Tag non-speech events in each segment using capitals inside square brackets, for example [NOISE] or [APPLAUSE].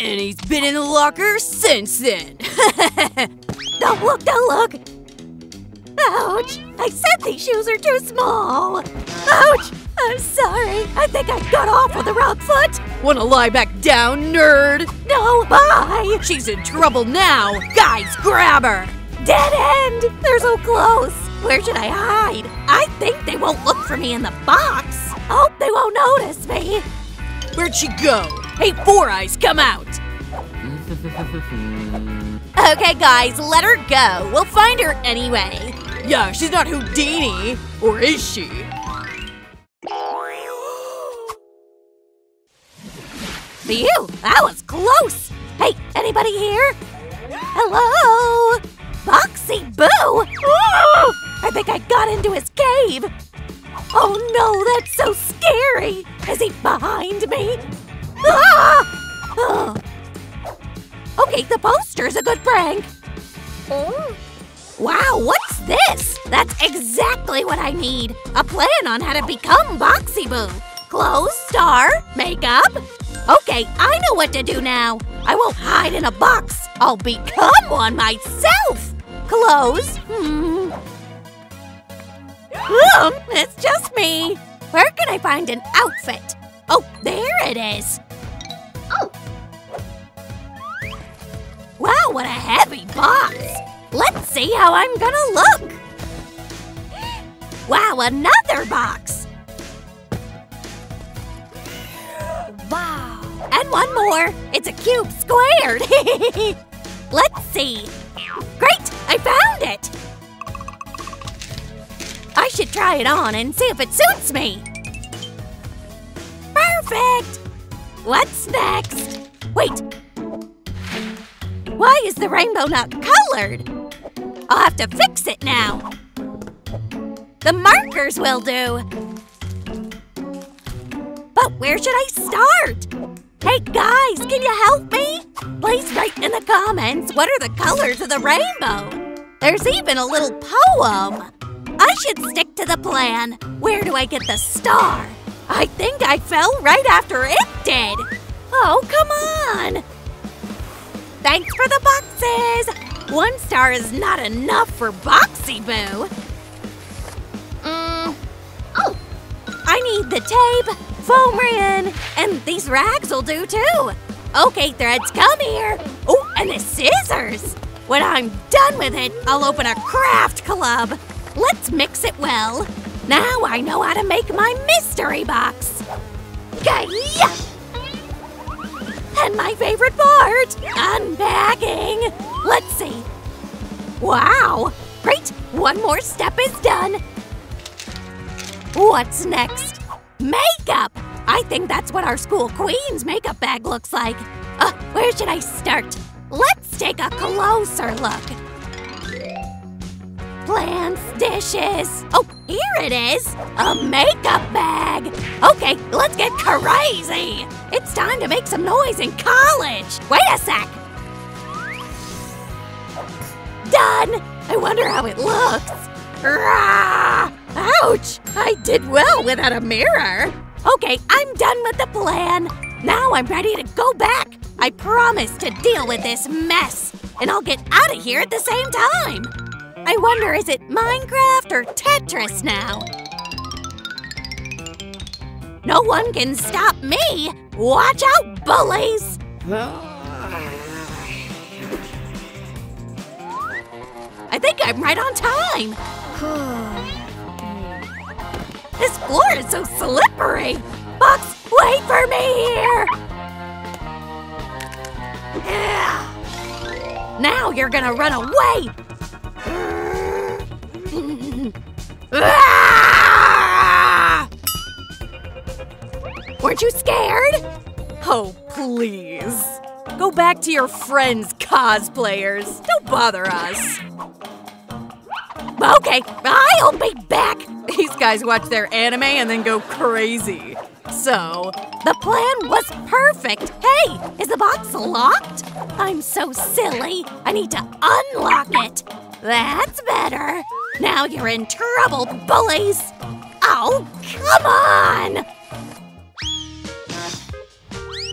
And he's been in the locker since then. [LAUGHS] don't look, don't look. Ouch! I said these shoes are too small. Ouch! I'm sorry. I think I got off with the wrong foot. Wanna lie back down, nerd? No, bye! She's in trouble now! Guys, grab her! Dead end! They're so close! Where should I hide? I think they won't look for me in the box. Hope they won't notice me. Where'd she go? Hey, Four Eyes, come out! okay, guys, let her go. We'll find her anyway. Yeah, she's not Houdini. Or is she? Phew, that was close. Hey, anybody here? Hello? Boxy Boo! Ooh, I think I got into his cave. Oh no, that's so scary. Is he behind me? Ah! Okay, the poster's a good prank. Oh. Wow, what's this? That's exactly what I need. A plan on how to become Boxy Boo. Clothes, star, makeup. Okay, I know what to do now. I won't hide in a box. I'll become one myself. Clothes. Hmm. Um, it's just me. Where can I find an outfit? Oh, there it is. Wow, what a heavy box. Let's see how I'm gonna look. Wow, another box. Wow. And one more. It's a cube squared. [LAUGHS] Let's see. Great, I found it. I should try it on and see if it suits me. Perfect. What's next? Wait. Why is the rainbow not colored? I'll have to fix it now. The markers will do. But where should I start? Hey guys, can you help me? Please write in the comments what are the colors of the rainbow. There's even a little poem. I should stick to the plan. Where do I get the star? I think I fell right after it did. Oh, come on. Thanks for the boxes. One star is not enough for Boxy Boo. Mm. Oh, I need the tape, foamiran, and these rags will do too. Okay, threads, come here. Oh, and the scissors. When I'm done with it, I'll open a craft club. Let's mix it well. Now I know how to make my mystery box. Gah-ya! And my favorite part, unpacking. Let's see. Wow, great. One more step is done. What's next? Makeup! I think that's what our school queen's makeup bag looks like. Uh, where should I start? Let's take a closer look. Plants, dishes. Oh, here it is. A makeup bag. Okay, let's get crazy. It's time to make some noise in college. Wait a sec. Done. I wonder how it looks. Rah! Ouch! I did well without a mirror. Okay, I'm done with the plan. Now I'm ready to go back. I promise to deal with this mess, and I'll get out of here at the same time. I wonder, is it Minecraft or Tetris now? No one can stop me! Watch out, bullies! I think I'm right on time. this floor is so slippery. Box, wait for me here. Now you're gonna run away. Ah! Weren't you scared? Oh, please. Go back to your friends, cosplayers. Don't bother us. Okay, I'll be back. These guys watch their anime and then go crazy. So, the plan was perfect. Hey, is the box locked? I'm so silly. I need to unlock it. That's better. Now you're in trouble, bullies. Oh, come on!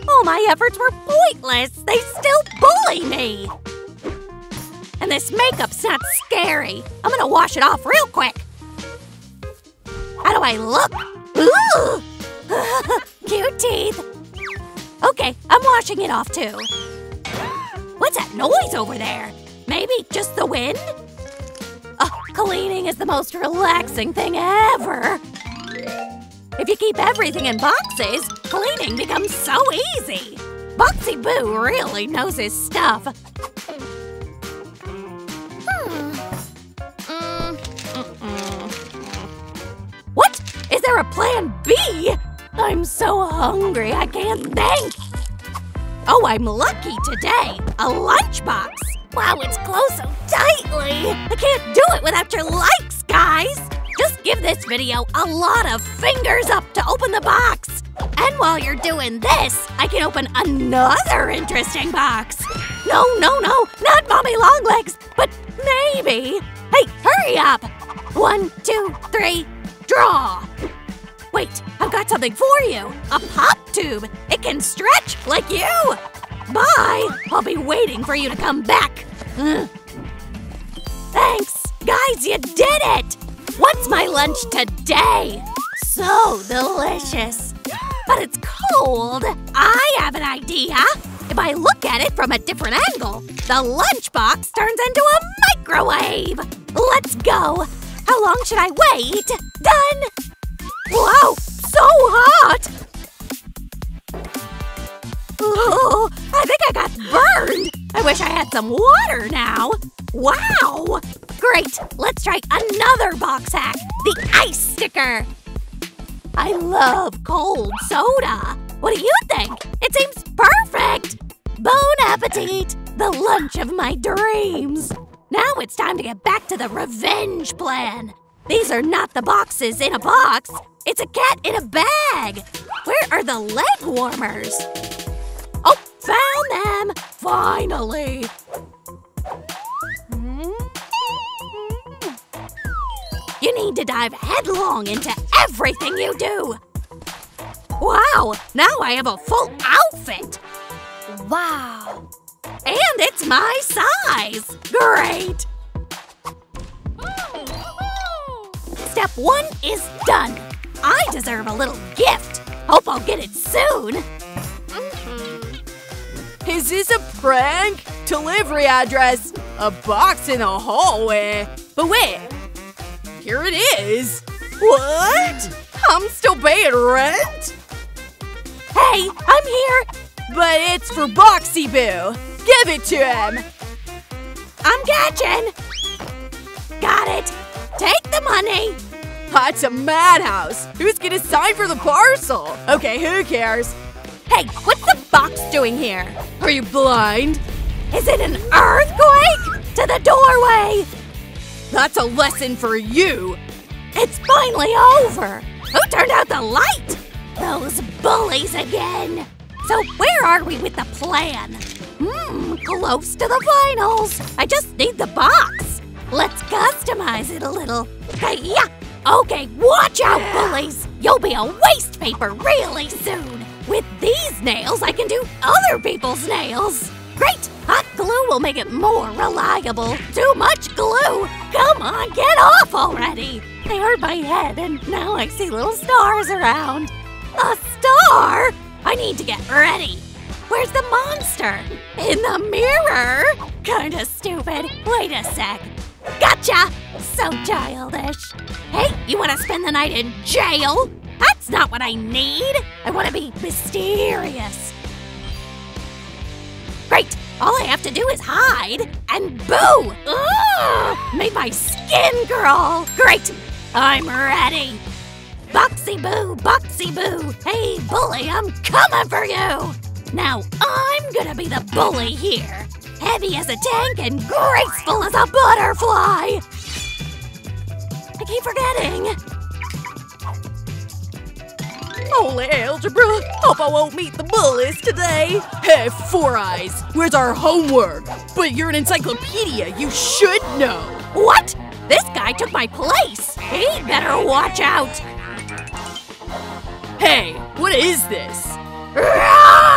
All my efforts were pointless. They still bully me. And this makeup's not scary. I'm gonna wash it off real quick. How do I look? Ooh! [LAUGHS] Cute teeth. Okay, I'm washing it off too. What's that noise over there? Maybe just the wind? Cleaning is the most relaxing thing ever. If you keep everything in boxes, cleaning becomes so easy. Boxy Boo really knows his stuff. Hmm. Mm, mm, mm. What? Is there a plan B? I'm so hungry I can't think. Oh, I'm lucky today. A lunchbox. Wow, it's closed so tightly. I can't do it without your likes, guys. Just give this video a lot of fingers up to open the box. And while you're doing this, I can open another interesting box. No, no, no, not Mommy Longlegs, but maybe. Hey, hurry up. One, two, three, draw. Wait, I've got something for you. A pop tube. It can stretch like you. Bye. I'll be waiting for you to come back. Thanks. Guys, you did it. What's my lunch today? So delicious. But it's cold. I have an idea. If I look at it from a different angle, the lunchbox turns into a microwave. Let's go. How long should I wait? Done. Wow, so hot! Oh, I think I got burned. I wish I had some water now. Wow! Great, let's try another box hack, the ice sticker. I love cold soda. What do you think? It seems perfect. Bon appetit, the lunch of my dreams. Now it's time to get back to the revenge plan. These are not the boxes in a box. It's a cat in a bag. Where are the leg warmers? Found them! Finally! You need to dive headlong into everything you do. Wow, now I have a full outfit. Wow. And it's my size. Great. Step one is done. I deserve a little gift. Hope I'll get it soon. Is this a prank? Delivery address. A box in a hallway. But wait. Here it is. What? I'm still paying rent? Hey, I'm here. But it's for Boxy Boo. Give it to him. I'm catching. Got it. Take the money. That's a madhouse. Who's gonna sign for the parcel? Okay, who cares? Hey, what's the box doing here? Are you blind? Is it an earthquake? To the doorway. That's a lesson for you. It's finally over. Who turned out the light? Those bullies again. So where are we with the plan? Hmm, close to the finals. I just need the box. Let's customize it a little. Yeah. Okay, watch out, bullies. You'll be a waste paper really soon. With these nails, I can do other people's nails. Great! Hot glue will make it more reliable. Too much glue! Come on, get off already! They hurt my head, and now I see little stars around. A star? I need to get ready. Where's the monster? In the mirror? Kinda stupid. Wait a sec. Gotcha! So childish. Hey, you wanna spend the night in jail? That's not what I need. I wanna be mysterious. Great! All I have to do is hide, and boo! Ugh! Made my skin crawl! Great! I'm ready! Boxy Boo, Boxy Boo! Hey, bully, I'm coming for you! Now I'm gonna be the bully here! Heavy as a tank and graceful as a butterfly! I keep forgetting! Holy algebra! Hope I won't meet the bullies today. Hey, Four Eyes, where's our homework? But you're an encyclopedia. You should know. What? This guy took my place! He better watch out! Hey, what is this? Rah!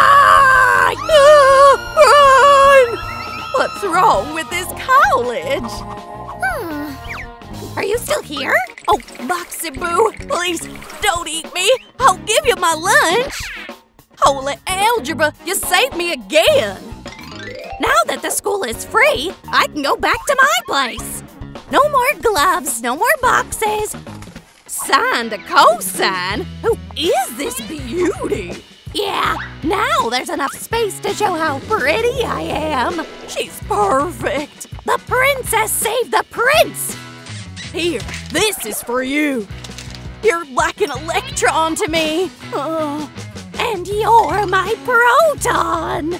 night. Ah, run! What's wrong with this college? Hmm. Are you still here? Oh, Boxy Boo, please don't eat me. I'll give you my lunch. Holy algebra, you saved me again. Now that the school is free, I can go back to my place. No more gloves, no more boxes. Sign to cosign? Who is this beauty? Yeah, now there's enough space to show how pretty I am. She's perfect. The princess saved the prince. Here, this is for you. You're like an electron to me. Oh, and you're my proton.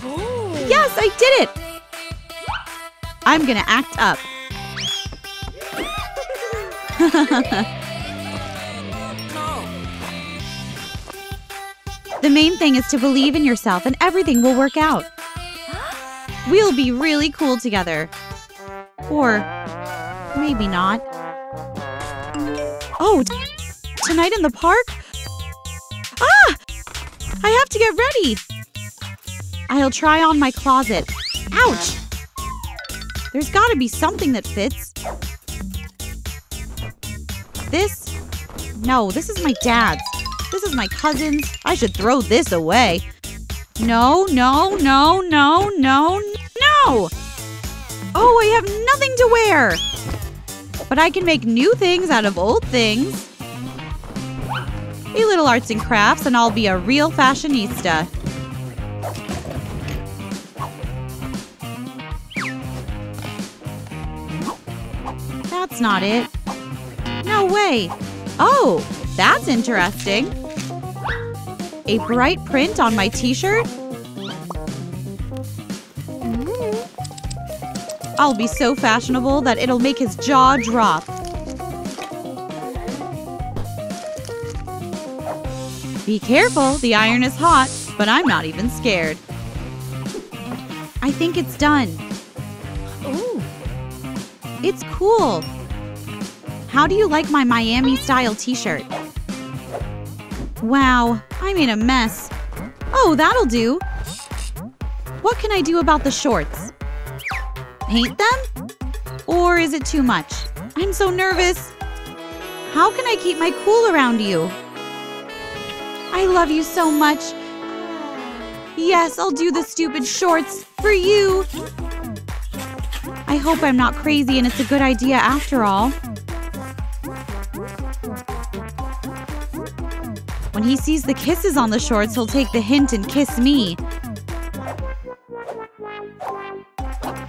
Oh. Yes, I did it! I'm gonna act up. [LAUGHS] the main thing is to believe in yourself and everything will work out. We'll be really cool together. Or maybe not. Oh, tonight in the park? Ah! I have to get ready! I'll try on my closet. Ouch! There's gotta be something that fits. This? No, this is my dad's. This is my cousin's. I should throw this away. No, no, no, no, no, no! Oh, I have nothing to wear! But I can make new things out of old things. A little arts and crafts, and I'll be a real fashionista. That's not it. No way. Oh, that's interesting. A bright print on my t-shirt? I'll be so fashionable that it'll make his jaw drop. Be careful, the iron is hot, but I'm not even scared. I think it's done. Ooh. It's cool. How do you like my Miami style t-shirt? Wow, I made a mess. Oh, that'll do. What can I do about the shorts? Paint them? Or is it too much? I'm so nervous. How can I keep my cool around you? I love you so much. Yes, I'll do the stupid shorts for you. I hope I'm not crazy and it's a good idea after all. When he sees the kisses on the shorts, he'll take the hint and kiss me.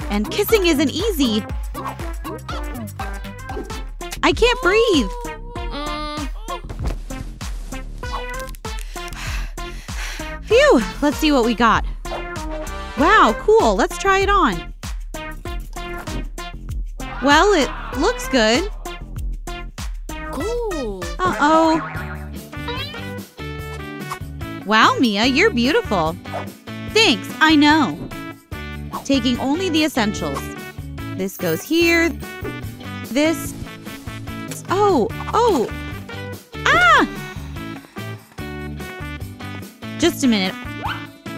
And kissing isn't easy. I can't breathe. Phew, let's see what we got. Wow, cool. Let's try it on. Well, it looks good. Cool. Uh-oh. Wow, Mia, you're beautiful. Thanks, I know. Taking only the essentials. This goes here. This. Oh, oh. Ah! Just a minute.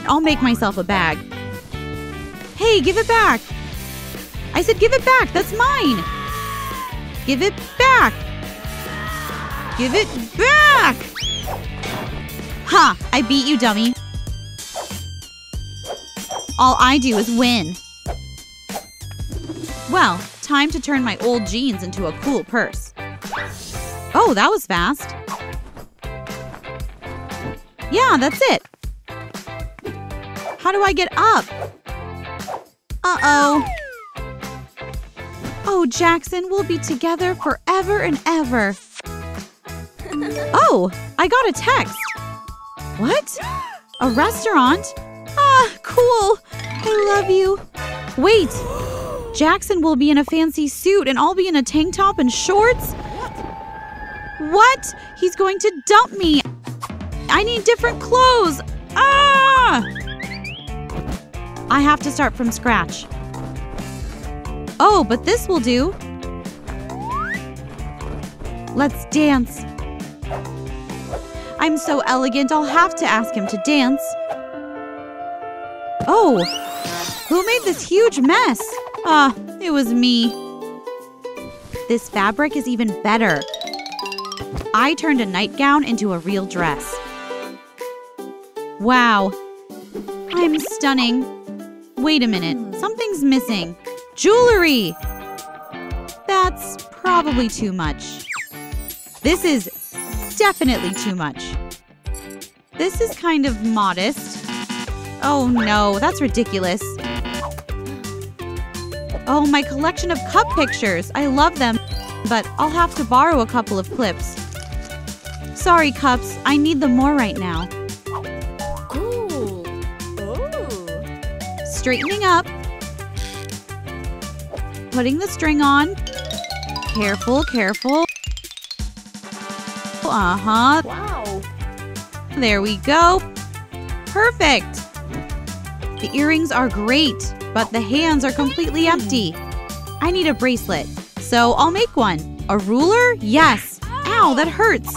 I'll make myself a bag. Hey, give it back. I said give it back. That's mine. Give it back. Give it back. Ha! I beat you, dummy. All I do is win. Well, time to turn my old jeans into a cool purse. Oh, that was fast. Yeah, that's it. How do I get up? Uh-oh. Oh, Jackson, we'll be together forever and ever. Oh, I got a text. What? A restaurant? Ah, cool. I love you. Wait. Jackson will be in a fancy suit and I'll be in a tank top and shorts? What? He's going to dump me. I need different clothes. Ah! I have to start from scratch. Oh, but this will do. Let's dance. I'm so elegant, I'll have to ask him to dance. Oh, who made this huge mess? Ah, it was me. This fabric is even better. I turned a nightgown into a real dress. Wow, I'm stunning. Wait a minute, something's missing. Jewelry! That's probably too much. This is definitely too much. This is kind of modest. Oh no, that's ridiculous. Oh, my collection of cup pictures. I love them, but I'll have to borrow a couple of clips. Sorry, cups. I need them more right now. Cool. Oh. Straightening up. Putting the string on. Careful, careful. Uh-huh. Wow. There we go. Perfect. The earrings are great, but the hands are completely empty. I need a bracelet, so I'll make one. A ruler? Yes. Ow, that hurts.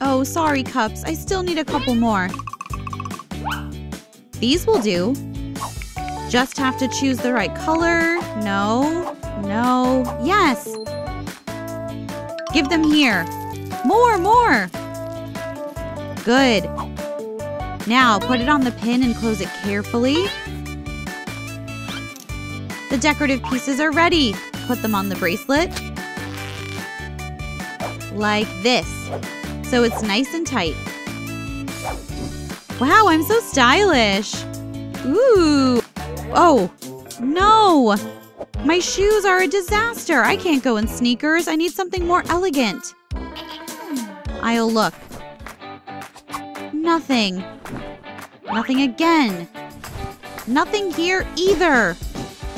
Oh, sorry, Cups. I still need a couple more. These will do. Just have to choose the right color. No. No. Yes. Give them here. More, more. Good. Now put it on the pin and close it carefully. The decorative pieces are ready. Put them on the bracelet. Like this. So it's nice and tight. Wow, I'm so stylish. Ooh. Oh, no. My shoes are a disaster. I can't go in sneakers. I need something more elegant. I'll look. Nothing. Nothing again. Nothing here either.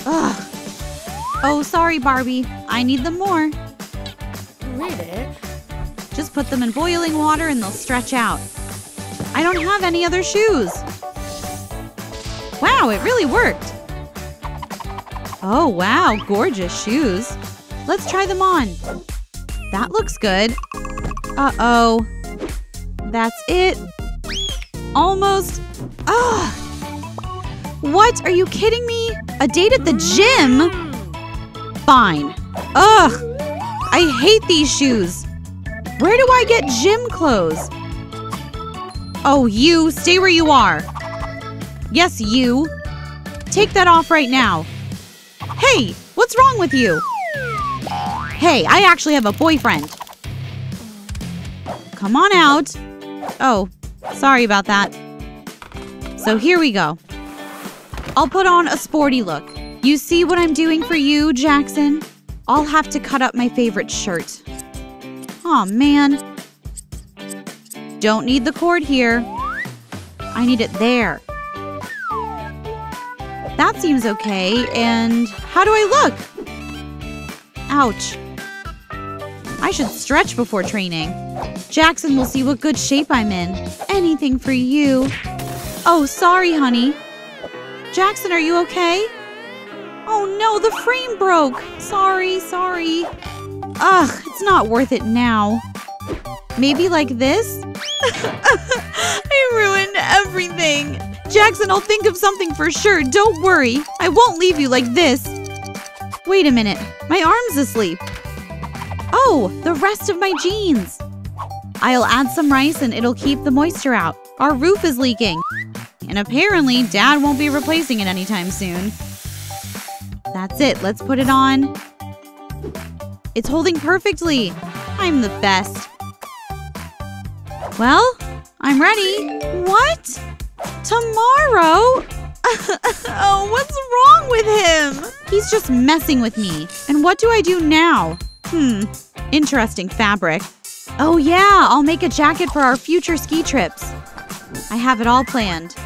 Ugh. Oh, sorry, Barbie. I need them more. really? Just put them in boiling water and they'll stretch out. I don't have any other shoes. Wow, it really worked. Oh, wow, gorgeous shoes. Let's try them on. That looks good. Uh-oh. That's it. Almost. Ah! What? Are you kidding me? A date at the gym? Fine. Ugh! I hate these shoes. Where do I get gym clothes? Oh, you, stay where you are. Yes, you. Take that off right now. Hey, what's wrong with you? Hey, I actually have a boyfriend. Come on out. Oh, sorry about that. So here we go. I'll put on a sporty look. You see what I'm doing for you, Jackson? I'll have to cut up my favorite shirt. Aw, man. Don't need the cord here. I need it there. That seems okay. And how do I look? Ouch. I should stretch before training. Jackson will see what good shape I'm in. Anything for you. Oh, sorry, honey. Jackson, are you okay? Oh no, the frame broke. Sorry, sorry. Ugh, it's not worth it now. Maybe like this? [LAUGHS] I ruined everything. Jackson, I'll think of something for sure. Don't worry. I won't leave you like this. Wait a minute. My arm's asleep. Oh, the rest of my jeans. I'll add some rice and it'll keep the moisture out. Our roof is leaking. And apparently, Dad won't be replacing it anytime soon. That's it. Let's put it on. It's holding perfectly. I'm the best. Well, I'm ready. What? Tomorrow? [LAUGHS] oh, what's wrong with him? He's just messing with me. And what do I do now? Hmm, interesting fabric. Oh, yeah, I'll make a jacket for our future ski trips. I have it all planned.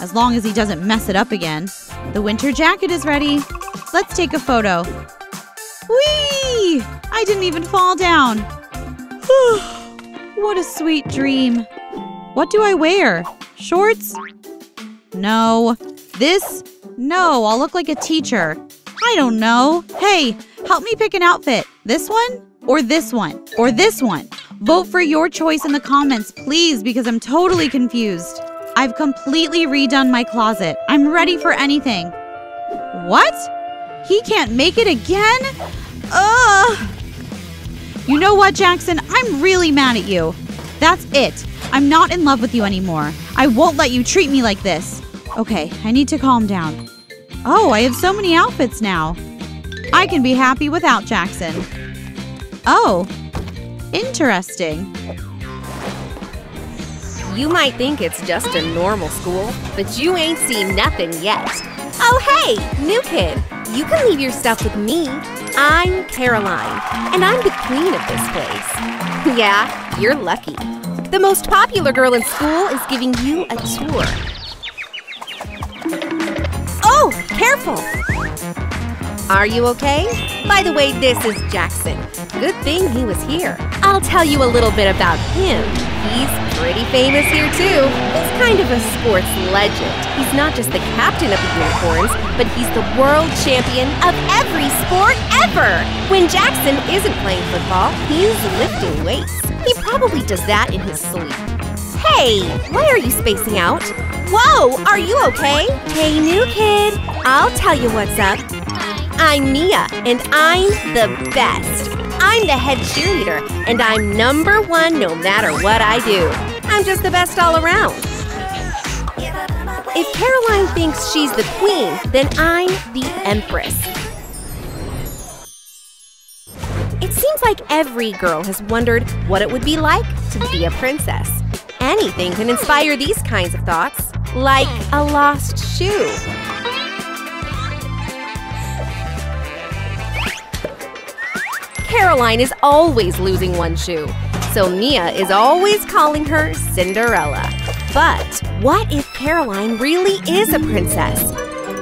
As long as he doesn't mess it up again. The winter jacket is ready. Let's take a photo. Whee! I didn't even fall down. what a sweet dream. What do I wear? Shorts? No. This? No, I'll look like a teacher. I don't know. Hey, help me pick an outfit. This one? Or this one? Or this one? Vote for your choice in the comments, please, because I'm totally confused. I've completely redone my closet. I'm ready for anything. What? He can't make it again? Ugh. You know what, Jackson? I'm really mad at you. That's it. I'm not in love with you anymore. I won't let you treat me like this. Okay, I need to calm down. Oh, I have so many outfits now. I can be happy without Jackson. Oh, interesting. You might think it's just a normal school, but you ain't seen nothing yet. Oh, hey, new kid. You can leave your stuff with me. I'm Caroline, and I'm the queen of this place. [LAUGHS] yeah, you're lucky. The most popular girl in school is giving you a tour. Oh, careful! Are you okay? By the way, this is Jackson. Good thing he was here. I'll tell you a little bit about him. He's pretty famous here too. He's kind of a sports legend. He's not just the captain of the Unicorns, but he's the world champion of every sport ever. When Jackson isn't playing football, he's lifting weights. He probably does that in his sleep. Hey, why are you spacing out? Whoa, are you okay? Hey, new kid, I'll tell you what's up. I'm Mia, and I'm the best. I'm the head cheerleader, and I'm number one no matter what I do. I'm just the best all around. If Caroline thinks she's the queen, then I'm the empress. It seems like every girl has wondered what it would be like to be a princess. Anything can inspire these kinds of thoughts, like a lost shoe. Caroline is always losing one shoe, so Mia is always calling her Cinderella. But what if Caroline really is a princess?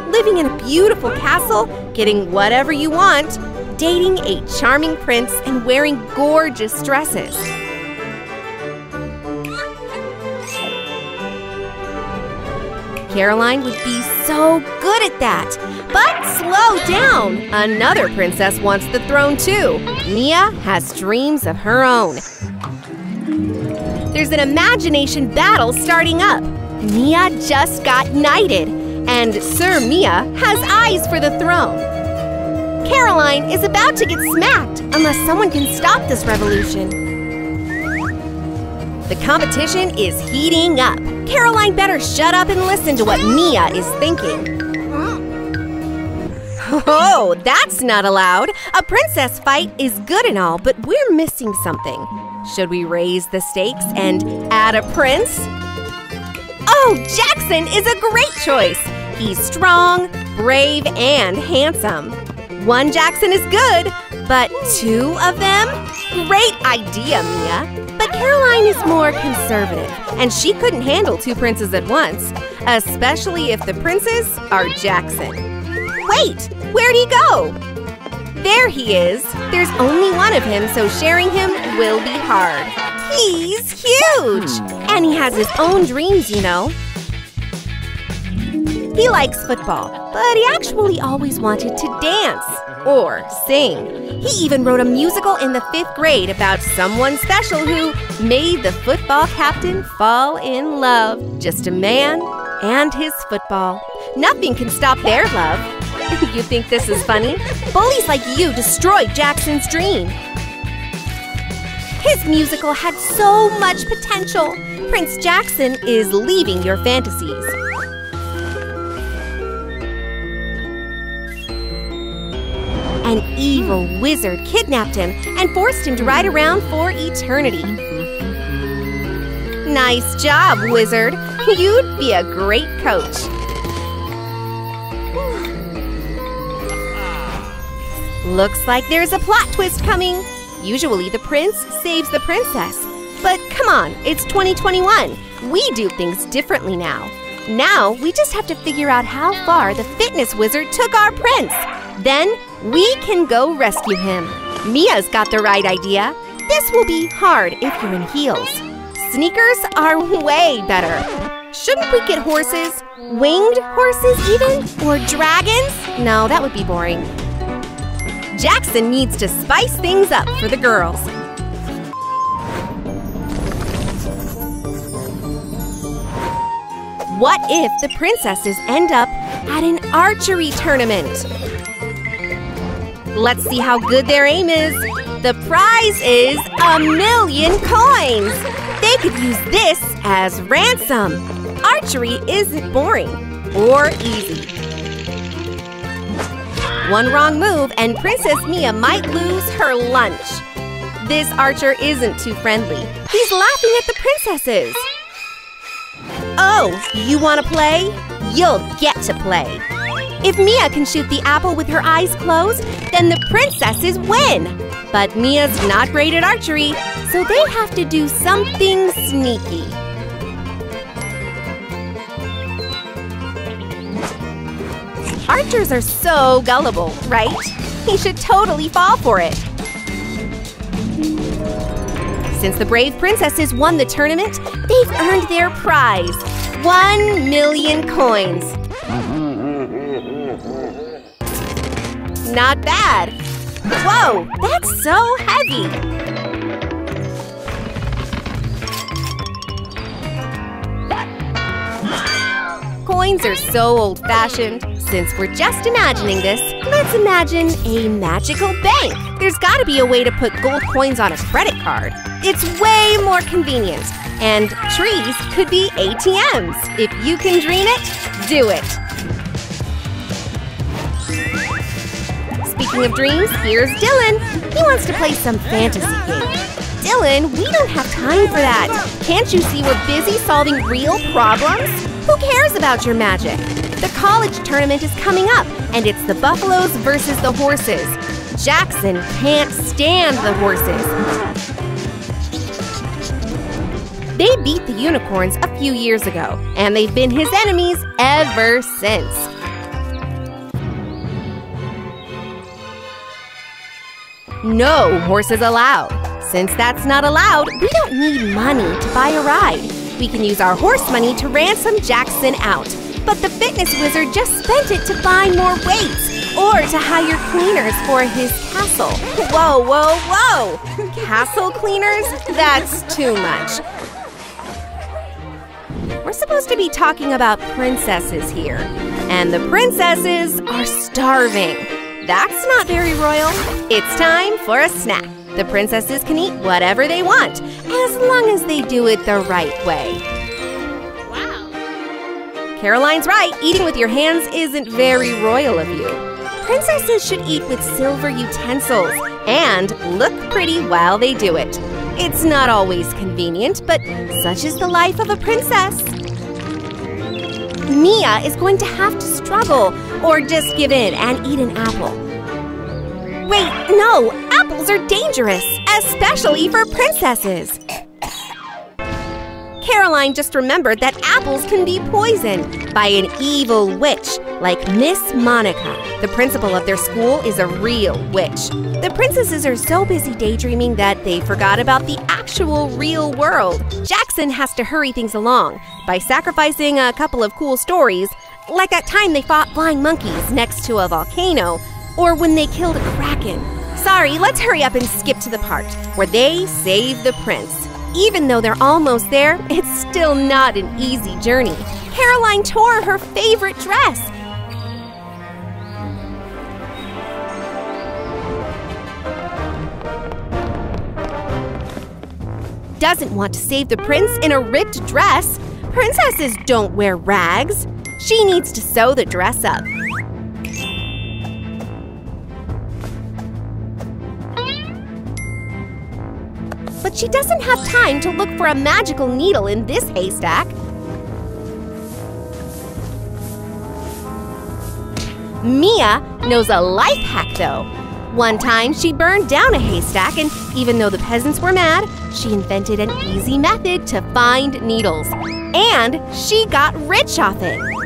Living in a beautiful castle, getting whatever you want, dating a charming prince, and wearing gorgeous dresses. Caroline would be so good at that. But slow down! Another princess wants the throne too. Mia has dreams of her own. There's an imagination battle starting up. Mia just got knighted, and Sir Mia has eyes for the throne. Caroline is about to get smacked unless someone can stop this revolution. The competition is heating up. Caroline better shut up and listen to what Mia is thinking. Oh, that's not allowed. A princess fight is good and all, but we're missing something. Should we raise the stakes and add a prince? Oh, Jackson is a great choice. He's strong, brave, and handsome. One Jackson is good, but two of them? Great idea, Mia. But Caroline is more conservative, and she couldn't handle two princes at once, especially if the princes are Jackson. Wait, where'd he go? There he is. There's only one of him, so sharing him will be hard. He's huge! Hmm. And he has his own dreams, you know. He likes football, but he actually always wanted to dance or sing. He even wrote a musical in the fifth grade about someone special who made the football captain fall in love. Just a man and his football. Nothing can stop their love. [LAUGHS] you think this is funny? Bullies like you destroyed Jackson's dream. His musical had so much potential. Prince Jackson is leaving your fantasies. An evil wizard kidnapped him and forced him to ride around for eternity. Nice job, wizard. You'd be a great coach. Looks like there's a plot twist coming. Usually the prince saves the princess. But come on, it's 2021. We do things differently now. Now we just have to figure out how far the fitness wizard took our prince. Then we can go rescue him. Mia's got the right idea. This will be hard if you're in heels. Sneakers are way better. Shouldn't we get horses? Winged horses, even? Or dragons? No, that would be boring. Jackson needs to spice things up for the girls. What if the princesses end up at an archery tournament? Let's see how good their aim is. The prize is a million coins! They could use this as ransom. Archery isn't boring or easy. One wrong move and Princess Mia might lose her lunch. This archer isn't too friendly. He's laughing at the princesses. Oh, you want to play? You'll get to play. If Mia can shoot the apple with her eyes closed, then the princesses win. But Mia's not great at archery, so they have to do something sneaky. Archers are so gullible, right? He should totally fall for it. Since the brave princesses won the tournament, they've earned their prize one million coins. Not bad. Whoa, that's so heavy. Coins are so old-fashioned. Since we're just imagining this, let's imagine a magical bank. There's gotta be a way to put gold coins on a credit card. It's way more convenient. And trees could be ATMs. If you can dream it, do it. Speaking of dreams, here's Dylan. He wants to play some fantasy game. Dylan, we don't have time for that. Can't you see we're busy solving real problems? Who cares about your magic? The college tournament is coming up, and it's the Buffaloes versus the Horses. Jackson can't stand the horses. They beat the unicorns a few years ago, and they've been his enemies ever since. No horses allowed. Since that's not allowed, we don't need money to buy a ride. We can use our horse money to ransom Jackson out. But the fitness wizard just spent it to buy more weights or to hire cleaners for his castle. Whoa, whoa, whoa! Castle cleaners? That's too much. We're supposed to be talking about princesses here. And the princesses are starving. That's not very royal. It's time for a snack. The princesses can eat whatever they want, as long as they do it the right way. Caroline's right, eating with your hands isn't very royal of you. Princesses should eat with silver utensils and look pretty while they do it. It's not always convenient, but such is the life of a princess. Mia is going to have to struggle or just give in and eat an apple. Wait, no! Apples are dangerous, especially for princesses. Caroline just remembered that apples can be poisoned by an evil witch like Miss Monica. The principal of their school is a real witch. The princesses are so busy daydreaming that they forgot about the actual real world. Jackson has to hurry things along by sacrificing a couple of cool stories, like that time they fought flying monkeys next to a volcano, or when they killed a kraken. Sorry, let's hurry up and skip to the part where they save the prince. Even though they're almost there, it's still not an easy journey. Caroline tore her favorite dress. Doesn't want to save the prince in a ripped dress. Princesses don't wear rags. She needs to sew the dress up. But she doesn't have time to look for a magical needle in this haystack. Mia knows a life hack though. One time she burned down a haystack, and even though the peasants were mad, she invented an easy method to find needles. And she got rich off it.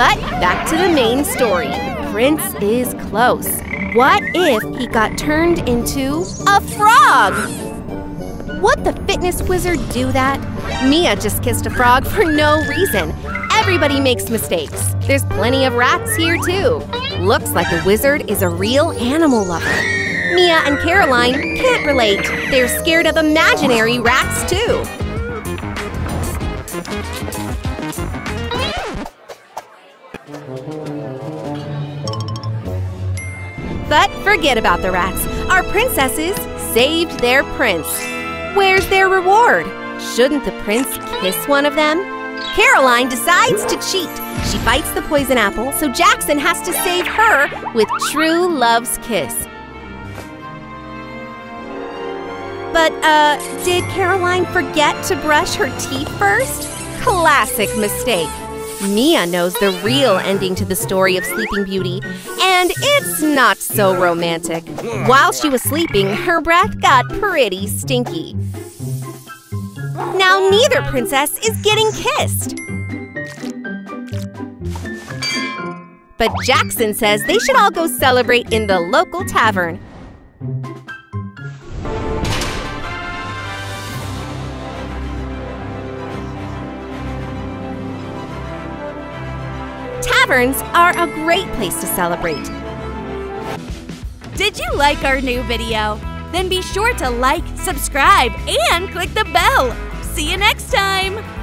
But back to the main story. Prince is close. What if he got turned into a frog? Would the fitness wizard do that? Mia just kissed a frog for no reason. Everybody makes mistakes. There's plenty of rats here, too. Looks like the wizard is a real animal lover. Mia and Caroline can't relate. They're scared of imaginary rats, too. But forget about the rats. Our princesses saved their prince. Where's their reward? Shouldn't the prince kiss one of them? Caroline decides to cheat. She bites the poison apple, so Jackson has to save her with true love's kiss. But, uh, did Caroline forget to brush her teeth first? Classic mistake. Mia knows the real ending to the story of Sleeping Beauty, and it's not so romantic. While she was sleeping, her breath got pretty stinky. Now neither princess is getting kissed. But Jackson says they should all go celebrate in the local tavern. Taverns are a great place to celebrate. Did you like our new video? Then be sure to like, subscribe, and click the bell. See you next time!